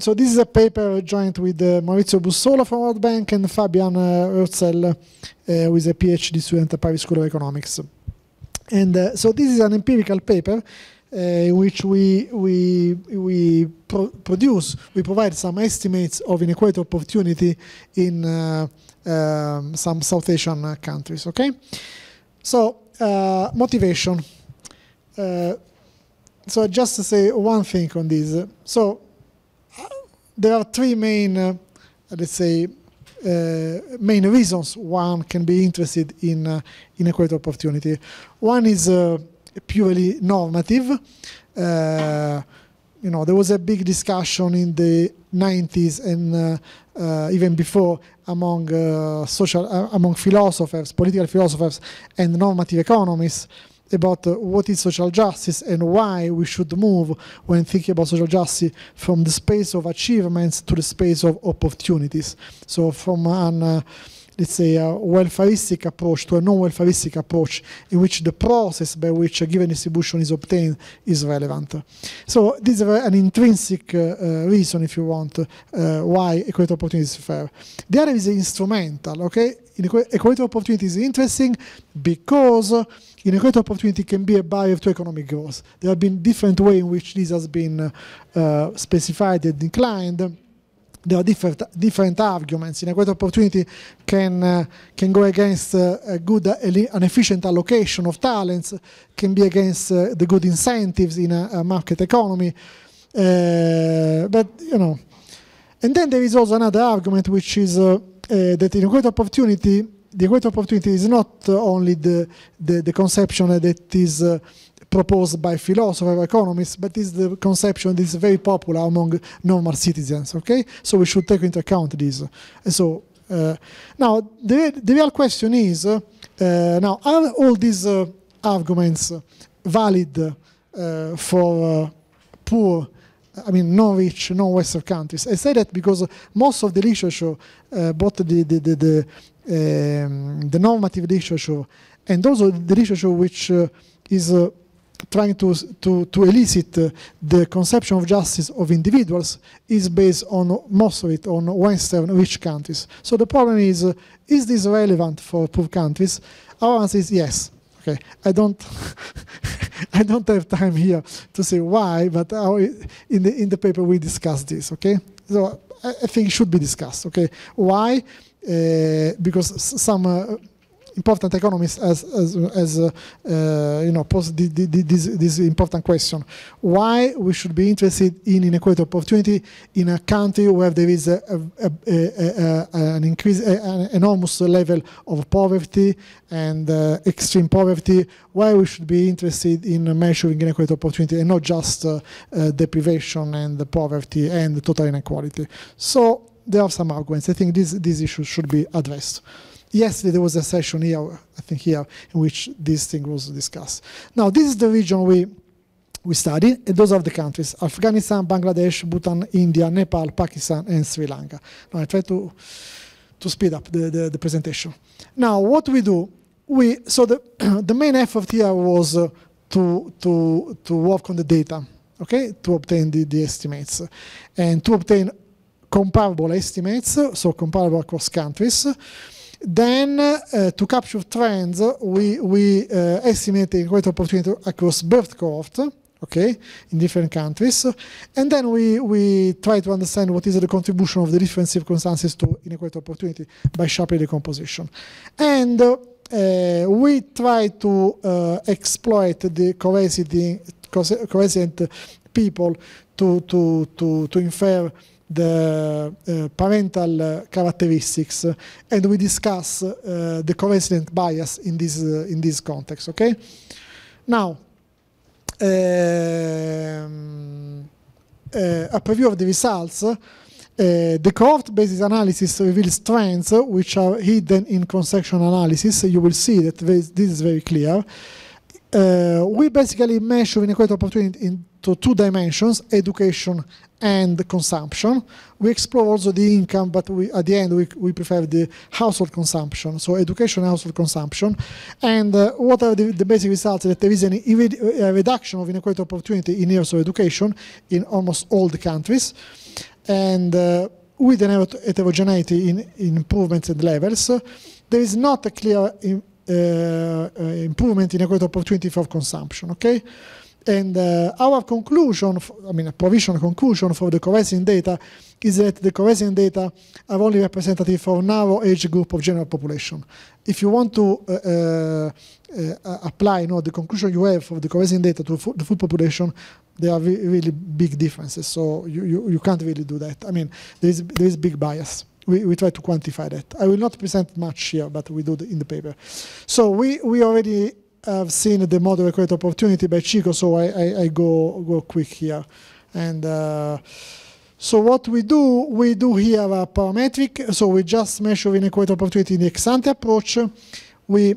so this is a paper joint with uh, Maurizio Bussolo from World Bank and Fabian uh, Herzl, uh, who is a PhD student at Paris School of Economics. And so this is an empirical paper in which we we we pro produce we provide some estimates of inequality opportunity in um, some South Asian countries. Okay, so motivation. So just to say one thing on this. So there are three main, uh, let's say, main reasons one can be interested in inequality opportunity. One is purely normative. Uh, you know, there was a big discussion in the 90s and uh, uh, even before among uh, social, uh, among philosophers, political philosophers, and normative economists about uh, what is social justice and why we should move when thinking about social justice from the space of achievements to the space of opportunities. So from an let's say, a welfaristic approach to a non-welfareistic approach in which the process by which a given distribution is obtained is relevant. So this is an intrinsic uh, reason, if you want, uh, why equality opportunity is fair. The other is instrumental, okay? Equality opportunity is interesting because inequality opportunity can be a barrier to economic growth. There have been different ways in which this has been uh, specified and declined there are different different arguments. Inequality opportunity can uh, can go against uh, a good uh, an efficient allocation of talents, can be against uh, the good incentives in a, a market economy. Uh, but you know, and then there is also another argument, which is uh, that inequality opportunity. The equality opportunity is not only the, the, the conception that is proposed by philosophers, economists, but is the conception that is very popular among normal citizens, okay? So we should take into account this. So, uh, now, the, the real question is, uh, now, are all these uh, arguments valid uh, for uh, poor I mean, non-rich, non-Western countries. I say that because most of the literature, uh, both the the the, the, um, the, normative literature and also the literature which uh, is uh, trying to, to, to elicit uh, the conception of justice of individuals is based on most of it on Western rich countries. So the problem is, uh, is this relevant for poor countries? Our answer is yes. Okay, I don't, I don't have time here to say why, but in the in the paper we discuss this. Okay, so I, I think it should be discussed. Okay, why? Uh, because some uh, important economists as, as, as uh, uh, you know, posed this, this important question. Why we should be interested in inequality opportunity in a country where there is a, a, a, an increase, an enormous level of poverty and uh, extreme poverty, why we should be interested in measuring inequality opportunity and not just deprivation and poverty and total inequality. So there are some arguments. I think these issues should be addressed yesterday there was a session here, I think here, in which this thing was discussed. Now, this is the region we we study, and those are the countries, Afghanistan, Bangladesh, Bhutan, India, Nepal, Pakistan, and Sri Lanka. Now, I try to, to speed up the, the, the presentation. Now, what we do, we, so the, the main effort here was uh, to, to, to work on the data, okay, to obtain the, the estimates, and to obtain comparable estimates, so comparable across countries, then, uh, to capture trends, we, we uh, estimate the great opportunity across birth cohort, okay, in different countries. And then we, we try to understand what is the contribution of the different circumstances to inequality opportunity by Shapley decomposition. And uh, we try to uh, exploit the cohesive people to, to, to, to infer the uh, parental uh, characteristics and we discuss uh, the co-residence bias in this uh, in this context okay now um, uh, a preview of the results uh, the cohort-based analysis reveals trends which are hidden in cross-section analysis. You will see that this is very clear. we basically measure inequality opportunity into two dimensions, education and consumption. We explore also the income, but we, at the end we, we prefer the household consumption, so education household consumption. And uh, what are the, the, basic results? That there is an, a reduction of inequality opportunity in years of education in almost all the countries. and uh, with an heterogeneity in, in, improvements and levels, there is not a clear in, uh, uh, improvement in equity opportunity for consumption, okay? And uh, our conclusion, I mean, a provisional conclusion for the co-resident data is that the co-resident data are only representative for a narrow age group of general population. If you want to uh, uh, uh apply you know, the conclusion you have for the co-resident data to the full population, there are really big differences. So you, you, you, can't really do that. I mean, there is, there is big bias. We, we try to quantify that. I will not present much here, but we do in the paper. So we, we already I've seen the model equate opportunity by Checchi, so I, I, I go go quick here. And uh, so what we do, we do here a parametric. So we just measure inequality opportunity in the ex-ante approach. We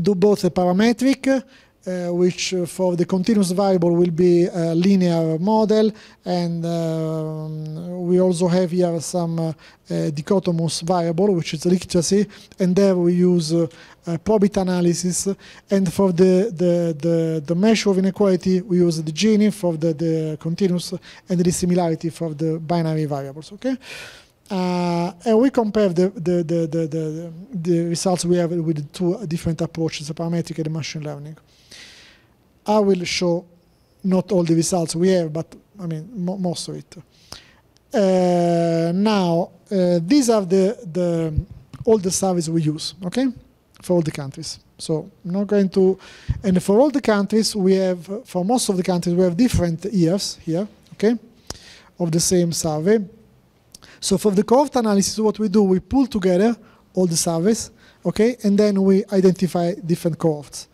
do both a parametric uh, which uh, for the continuous variable will be a linear model. And um, we also have here some uh, dichotomous variable which is literacy. And there we use uh, probit analysis. And for the, the, the, the, measure of inequality we use the Gini for the, the continuous and the dissimilarity for the binary variables okay? Uh, and we compare the, the, the, the, the, results we have with two different approaches, the parametric and the machine learning. I will show not all the results we have, but I mean mo most of it. Uh, now, uh, these are the, the all the surveys we use, okay, for all the countries. So I'm not going to, and for all the countries we have, for most of the countries we have different years here, okay, of the same survey. So for the cohort analysis, what we do, we pull together all the surveys, okay, and then we identify different cohorts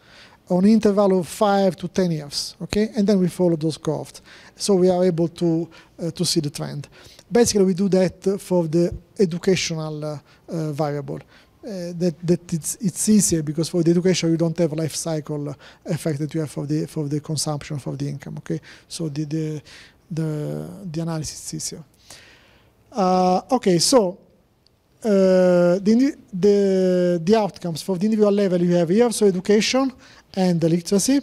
on interval of five to 10 years, okay? And then we follow those curves. So we are able to, uh, to see the trend. Basically, we do that for the educational uh, uh, variable. Uh, that that it's it's easier because for the education you don't have life cycle effect that you have for the for the consumption for the income. Okay, so the the the, the analysis is easier. Uh, okay, so uh, the, the, the outcomes for the individual level you have here, so education, and literacy.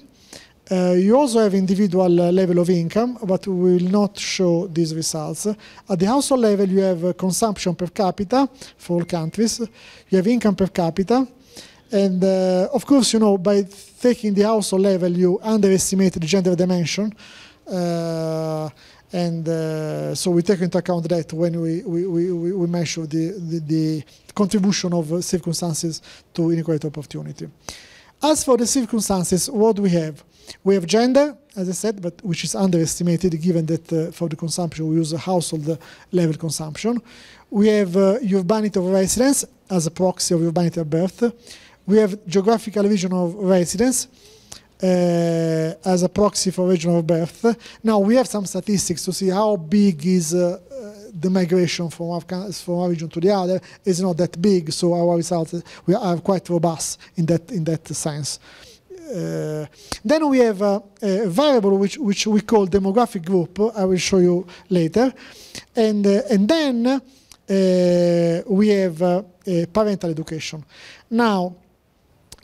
Uh, you also have individual uh, level of income, but we will not show these results. At the household level, you have uh, consumption per capita for all countries. You have income per capita. And uh, of course, you know, by taking the household level, you underestimate the gender dimension. Uh, and uh, so we take into account that when we, we, we, we measure the, the, the contribution of circumstances to inequality opportunity. As for the circumstances, what we have? We have gender, as I said, but which is underestimated given that uh, for the consumption we use a household level consumption. We have uh, urbanity of residence as a proxy of urbanity of birth. We have geographical region of residence uh, as a proxy for region of birth. Now we have some statistics to see how big is uh, the migration from one, from one region to the other is not that big, so our results we are quite robust in that in that sense. Uh, then we have a, a, variable which which we call demographic group. I will show you later, and uh, and then uh, we have uh, parental education. Now,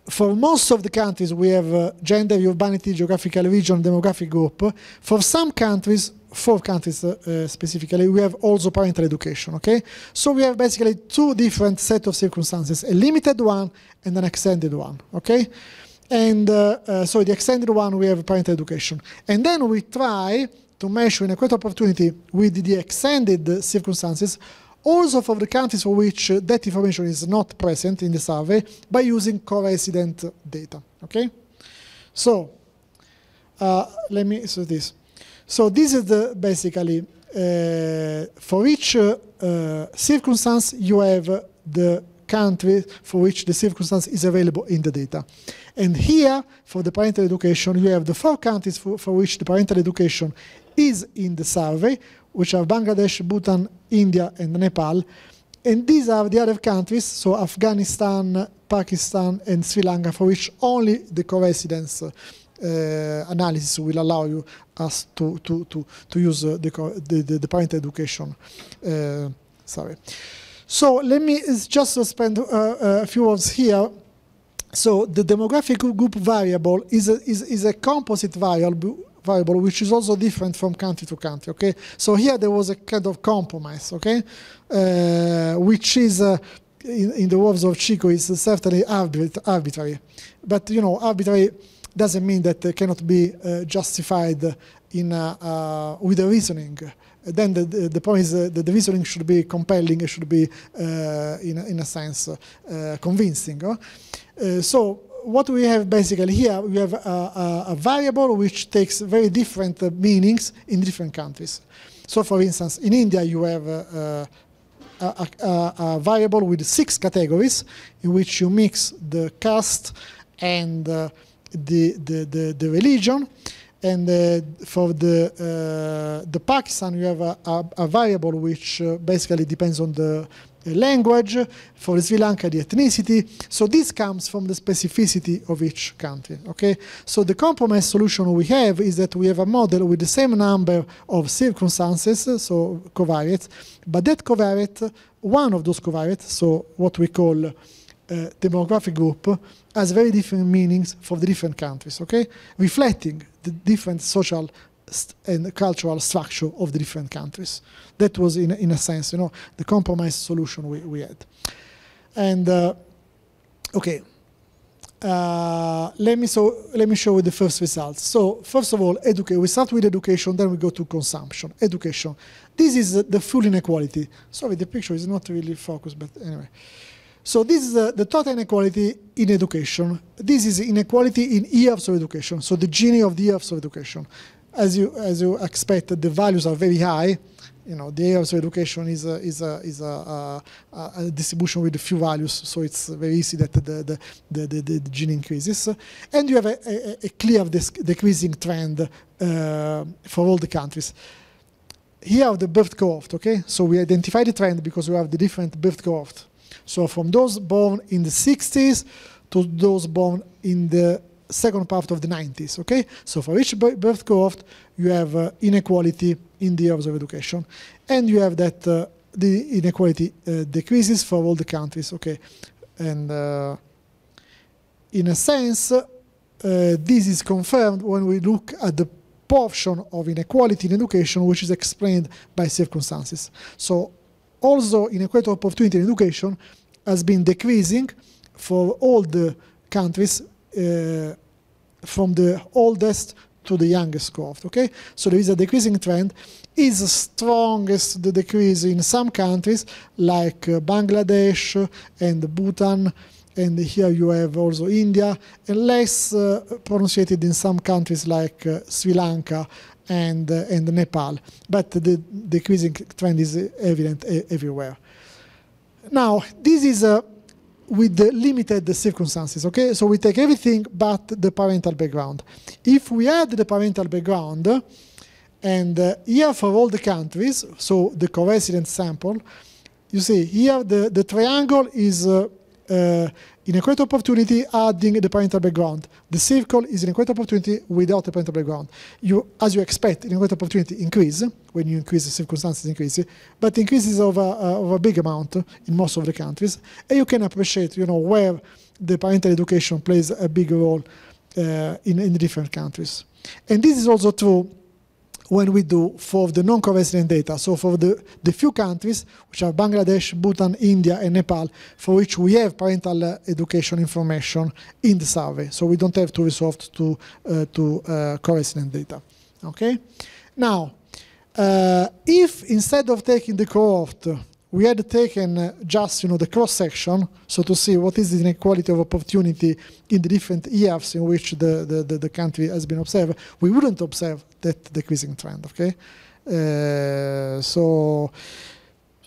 for most of the countries, we have uh, gender, urbanity, geographical region, demographic group. For some countries, four countries uh, specifically, we have also parental education, okay? So we have basically two different set of circumstances, a limited one and an extended one, okay? And uh, uh, so the extended one, we have parental education. And then we try to measure inequality opportunity with the extended circumstances also for the countries for which that information is not present in the survey by using co-resident data, okay? So, uh, let me, so this. So this is the basically uh, for each uh, circumstance you have the country for which the circumstance is available in the data. And here, for the parental education, you have the four countries for, for which the parental education is in the survey, which are Bangladesh, Bhutan, India, and Nepal. And these are the other countries, so Afghanistan, Pakistan, and Sri Lanka, for which only the co-residence uh, analysis will allow you us to to to to use uh, the, the, the parental education. Uh, sorry. So let me just spend a few words here so the demographic group variable is a, is, is a composite variable variable, which is also different from country to country. Okay, so here there was a kind of compromise. Okay, uh, which is uh, in, in, the words of Checchi is certainly arbit arbitrary, but you know arbitrary doesn't mean that it cannot be uh, justified in uh, with a reasoning then the, the, the, point is uh, that the reasoning should be compelling, it should be, uh, in, in a sense, uh, convincing. so what we have basically here, we have a, a, variable which takes very different meanings in different countries. So for instance, in India you have a, a, a, variable with six categories in which you mix the caste and uh, the, the, the, the, religion. And uh, for the uh, the Pakistan, you have a, a, a variable which uh, basically depends on the language. For Sri Lanka, the ethnicity. So this comes from the specificity of each country. Okay. So the compromise solution we have is that we have a model with the same number of circumstances, so covariates, but that covariate, one of those covariates, so what we call uh, demographic group, has very different meanings for the different countries. Okay, reflecting the different social and cultural structure of the different countries. That was, in, in a sense, you know, the compromise solution we, we had. And uh, okay, uh, let me so let me show you the first results. So first of all, educate. We start with education, then we go to consumption. Education. This is the full inequality. Sorry, the picture is not really focused, but anyway. So this is uh, the total inequality in education. This is inequality in years of education, so the Gini of the years of education. As you, as you expect, the values are very high. You know, the years of education is a, is a, is a, a, a distribution with a few values, so it's very easy that the, the, the, the, the Gini increases. And you have a, a, a clear decreasing trend uh, for all the countries here are the birth cohort, okay? So we identify the trend because we have the different birth cohort. So from those born in the 60s to those born in the second part of the 90s, okay? So for each birth cohort, you have uh, inequality in the years of education. And you have that uh, the inequality uh, decreases for all the countries, okay? And uh, in a sense, uh, this is confirmed when we look at the portion of inequality in education which is explained by circumstances. So also inequality of opportunity in education has been decreasing for all the countries uh, from the oldest to the youngest cohort. Okay, so there is a decreasing trend. Is strongest the decrease in some countries like uh, Bangladesh and Bhutan, and here you have also India, and less uh, pronounced in some countries like uh, Sri Lanka and uh, and Nepal. But the decreasing trend is evident everywhere. Now, this is uh, with the limited circumstances, okay? So we take everything but the parental background. If we add the parental background, and uh, here for all the countries, so the co-resident sample, you see here the, the triangle is uh, uh, inequality opportunity adding the parental background. The circle is in inequality opportunity without the parental background. You, as you expect, in inequality opportunity increase when you increase the circumstances increase, but increases of a, of a big amount in most of the countries. And you can appreciate, you know, where the parental education plays a big role uh, in, in the different countries. And this is also true when we do for the non-co-resident data. So for the, the few countries, which are Bangladesh, Bhutan, India, and Nepal, for which we have parental uh, education information in the survey. So we don't have to resort to, uh, to uh, data. Okay? Now, uh, if instead of taking the cohort, we had taken uh, just you know the cross section, so to see what is the inequality of opportunity in the different years in which the, the, the, the country has been observed, we wouldn't observe that decreasing trend. Okay, uh, so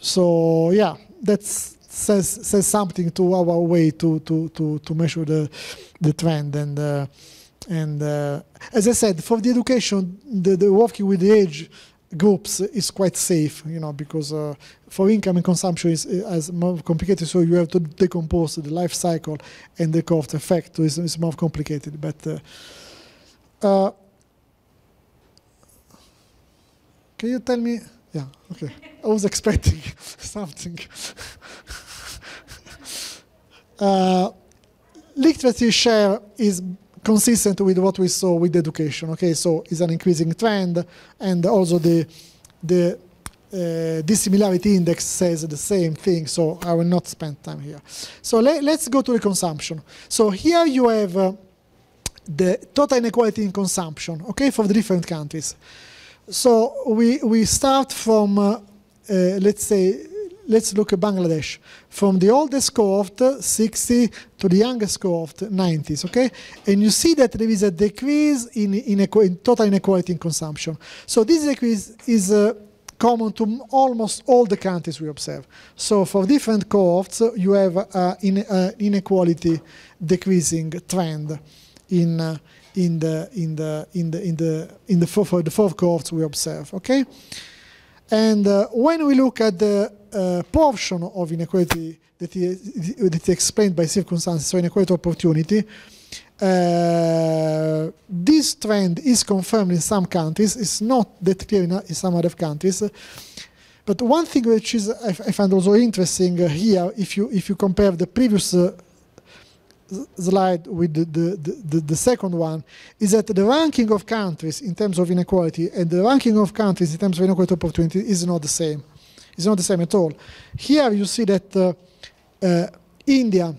so yeah, that says says something to our way to to to to measure the the trend and. Uh, and uh, as I said, for the education, the, the working with the age groups is quite safe, you know, because uh, for income and consumption is, is more complicated, so you have to decompose the life cycle and the cost effect is, is more complicated. But uh, uh, can you tell me? Yeah, okay. I was expecting something. uh, literacy share is consistent with what we saw with education. Okay, so it's an increasing trend, and also the the uh, dissimilarity index says the same thing. So I will not spend time here. So let, us go to the consumption. So here you have uh, the total inequality in consumption. Okay, for the different countries. So we we start from uh, uh let's say let's look at Bangladesh. From the oldest cohort, 60, to the youngest cohort, 90s, okay? And you see that there is a decrease in, in total inequality in consumption. So this decrease is uh, common to almost all the countries we observe. So for different cohorts, you have uh, in, uh, inequality decreasing trend in, uh, in the in the in the in the in the four, the four cohorts we observe. Okay, and uh, when we look at the uh, portion of inequality that is, that is explained by circumstances, so inequality opportunity, uh, this trend is confirmed in some countries. It's not that clear in, in some other countries. But one thing which is I, I find also interesting uh, here, if you if you compare the previous uh, slide with the, the, the, the, second one is that the ranking of countries in terms of inequality and the ranking of countries in terms of inequality opportunity is not the same. It's not the same at all. Here you see that uh, uh, India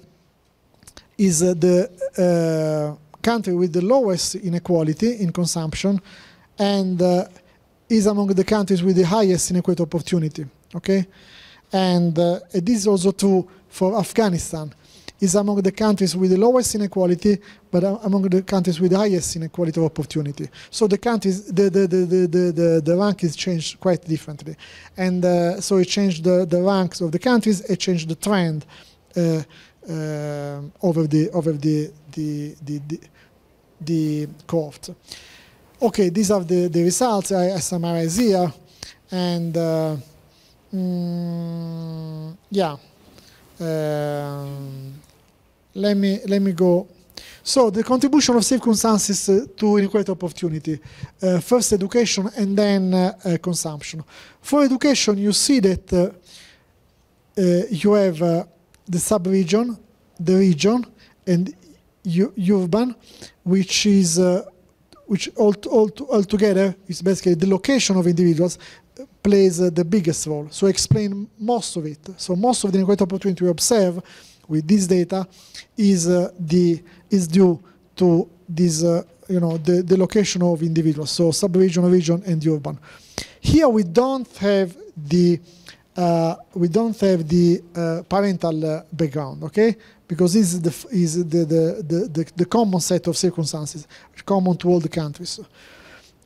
is uh, the uh, country with the lowest inequality in consumption and uh, is among the countries with the highest inequality opportunity. Okay, and uh, this is also true for Afghanistan is among the countries with the lowest inequality, but among the countries with the highest inequality of opportunity. So the countries, the the the the the, the, rank is changed quite differently, and uh, so it changed the, the ranks of the countries. It changed the trend uh, uh, over the over the the the, the, the cohort. Okay, these are the the results. I, I summarize here, and uh, mm, yeah. Um, let me let me go. So the contribution of circumstances uh, to inequality opportunity. Uh, first education and then uh, consumption. For education, you see that uh, you have the sub-region, the region, and urban, which is which all, all, all together is basically the location of individuals plays the biggest role. So explain most of it. So most of the inequality opportunity we observe with this data is uh, the is due to this uh, you know the, the location of individuals so sub-region region and urban here we don't have the uh, we don't have the uh, parental uh, background okay because this is the is the the, the the, the common set of circumstances common to all the countries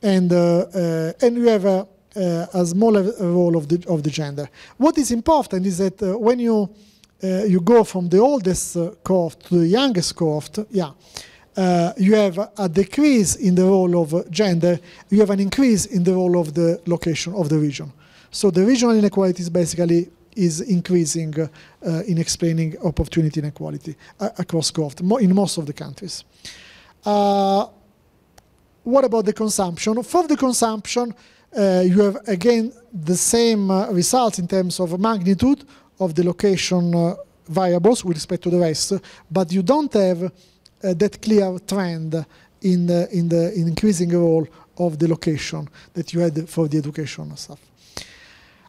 and uh, and we have a, a smaller role of the of the gender what is important is that when you uh, you go from the oldest uh, cohort to the youngest cohort, yeah, uh, you have a decrease in the role of gender, you have an increase in the role of the location of the region. So the regional inequalities basically is increasing uh, in explaining opportunity inequality uh, across cohort in most of the countries. Uh, what about the consumption? For the consumption, you have again the same results in terms of magnitude of the location uh, variables with respect to the rest, but you don't have uh, that clear trend in the, in the increasing role of the location that you had for the education stuff.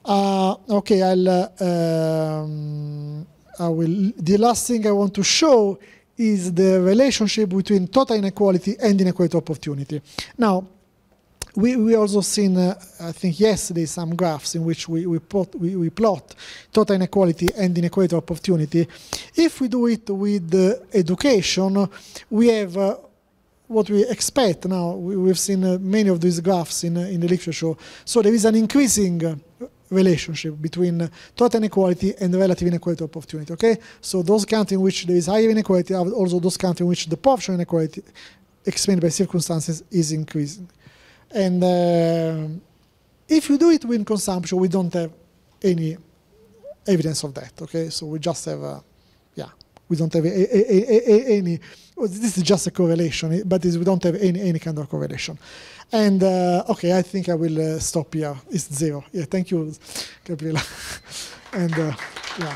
Uh, okay, I'll, uh, um, I will. The last thing I want to show is the relationship between total inequality and inequality opportunity. Now, we, we also seen, uh, I think yesterday, some graphs in which we, we, plot, we, we plot total inequality and inequality opportunity. If we do it with uh, education, we have uh, what we expect now. We, have seen uh, many of these graphs in, uh, in the literature. So there is an increasing uh, relationship between total inequality and relative inequality opportunity. Okay, so those countries in which there is higher inequality are also those countries in which the portion inequality explained by circumstances is increasing. And uh, if you do it with consumption, we don't have any evidence of that. Okay, so we just have, a, yeah, we don't have a, a, any. Well, this is just a correlation, but we don't have any any kind of correlation. And uh, okay, I think I will uh, stop here. It's zero. Yeah, thank you, Gabriela. and uh, yeah.